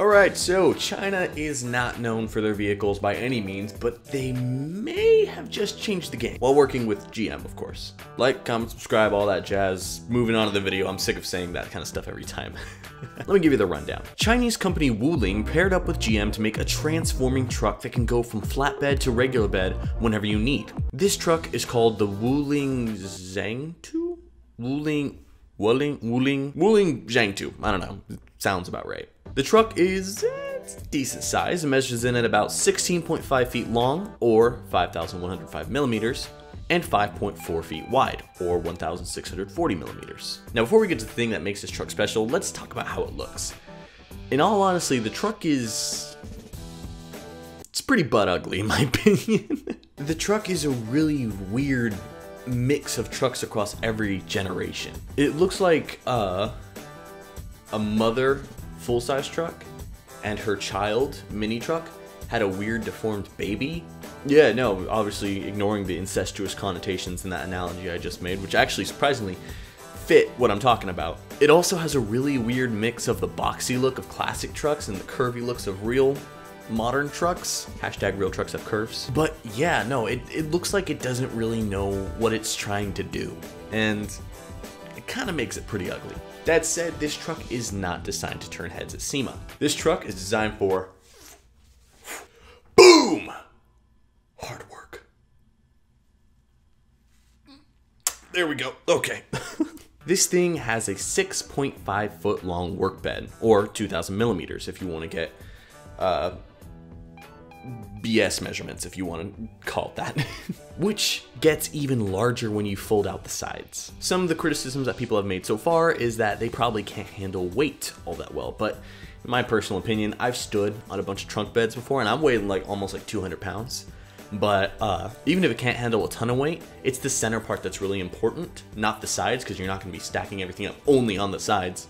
Alright, so China is not known for their vehicles by any means, but they may have just changed the game. While working with GM, of course. Like, comment, subscribe, all that jazz. Moving on to the video, I'm sick of saying that kind of stuff every time. Let me give you the rundown. Chinese company Wuling paired up with GM to make a transforming truck that can go from flatbed to regular bed whenever you need. This truck is called the Wuling Zhangtu? Wuling, Wuling, Wuling, Wuling Zhangtu. I don't know. Sounds about right. The truck is decent size. It measures in at about 16.5 feet long, or 5,105 millimeters, and 5.4 feet wide, or 1,640 millimeters. Now, before we get to the thing that makes this truck special, let's talk about how it looks. In all honesty, the truck is... It's pretty butt ugly, in my opinion. the truck is a really weird mix of trucks across every generation. It looks like, uh, a mother full-size truck and her child mini truck had a weird deformed baby. Yeah, no, obviously ignoring the incestuous connotations in that analogy I just made, which actually surprisingly fit what I'm talking about. It also has a really weird mix of the boxy look of classic trucks and the curvy looks of real modern trucks. Hashtag real trucks have curves. But yeah, no, it, it looks like it doesn't really know what it's trying to do. And kind of makes it pretty ugly. That said, this truck is not designed to turn heads at SEMA. This truck is designed for BOOM! Hard work. There we go. Okay. this thing has a 6.5 foot long work bed, or 2,000 millimeters if you want to get uh, BS measurements, if you want to call it that, which gets even larger when you fold out the sides. Some of the criticisms that people have made so far is that they probably can't handle weight all that well, but in my personal opinion, I've stood on a bunch of trunk beds before and I'm weighing like almost like 200 pounds. But uh, even if it can't handle a ton of weight, it's the center part that's really important, not the sides, because you're not going to be stacking everything up only on the sides.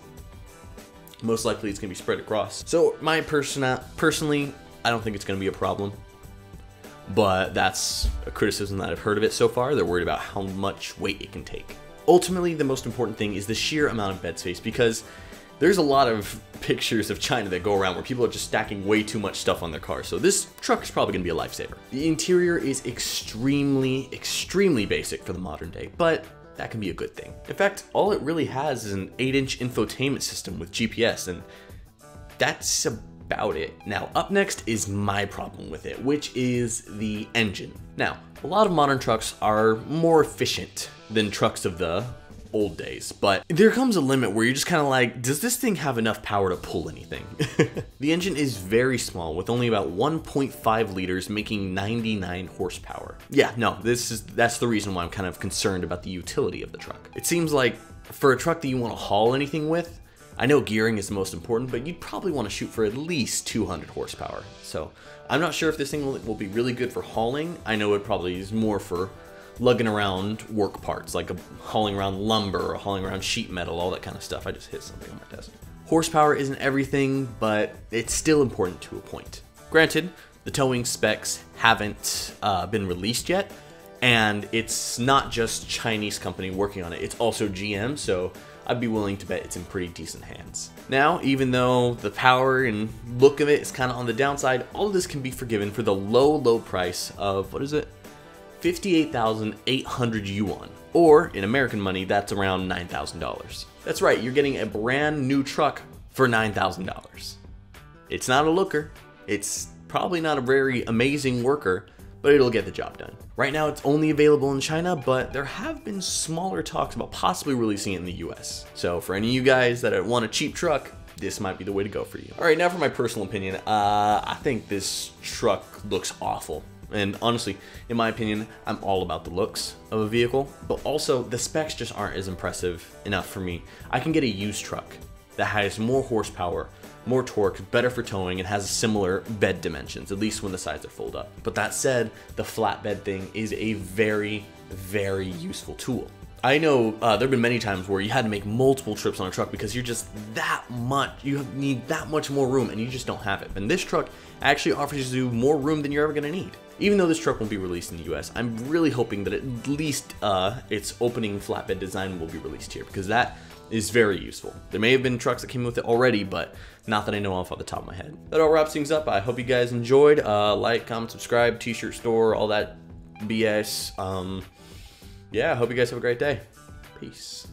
Most likely it's going to be spread across. So my person personally, I don't think it's going to be a problem. But that's a criticism that I've heard of it so far. They're worried about how much weight it can take. Ultimately, the most important thing is the sheer amount of bed space because there's a lot of pictures of China that go around where people are just stacking way too much stuff on their car, So this truck is probably gonna be a lifesaver. The interior is extremely, extremely basic for the modern day, but that can be a good thing. In fact, all it really has is an 8 inch infotainment system with GPS and that's a about it. Now, up next is my problem with it, which is the engine. Now, a lot of modern trucks are more efficient than trucks of the old days, but there comes a limit where you're just kind of like, does this thing have enough power to pull anything? the engine is very small with only about 1.5 liters making 99 horsepower. Yeah, no, this is that's the reason why I'm kind of concerned about the utility of the truck. It seems like for a truck that you want to haul anything with, I know gearing is the most important, but you'd probably want to shoot for at least 200 horsepower. So I'm not sure if this thing will, will be really good for hauling. I know it probably is more for lugging around work parts, like a, hauling around lumber or hauling around sheet metal, all that kind of stuff. I just hit something on my desk. Horsepower isn't everything, but it's still important to a point. Granted, the towing specs haven't uh, been released yet, and it's not just Chinese company working on it, it's also GM, so I'd be willing to bet it's in pretty decent hands. Now, even though the power and look of it is kind of on the downside, all of this can be forgiven for the low, low price of, what is it? 58,800 yuan. Or, in American money, that's around $9,000. That's right, you're getting a brand new truck for $9,000. It's not a looker, it's probably not a very amazing worker, but it'll get the job done. Right now it's only available in China, but there have been smaller talks about possibly releasing it in the US. So for any of you guys that want a cheap truck, this might be the way to go for you. All right, now for my personal opinion, uh, I think this truck looks awful. And honestly, in my opinion, I'm all about the looks of a vehicle, but also the specs just aren't as impressive enough for me. I can get a used truck that has more horsepower, more torque, better for towing, and has similar bed dimensions, at least when the sides are fold up. But that said, the flatbed thing is a very, very useful tool. I know uh, there have been many times where you had to make multiple trips on a truck because you're just that much, you need that much more room and you just don't have it. And this truck actually offers you more room than you're ever gonna need. Even though this truck won't be released in the US, I'm really hoping that at least uh, its opening flatbed design will be released here because that is very useful. There may have been trucks that came with it already, but not that I know off on the top of my head. That all wraps things up. I hope you guys enjoyed. Uh, like, comment, subscribe, t-shirt store, all that BS. Um, yeah, I hope you guys have a great day. Peace.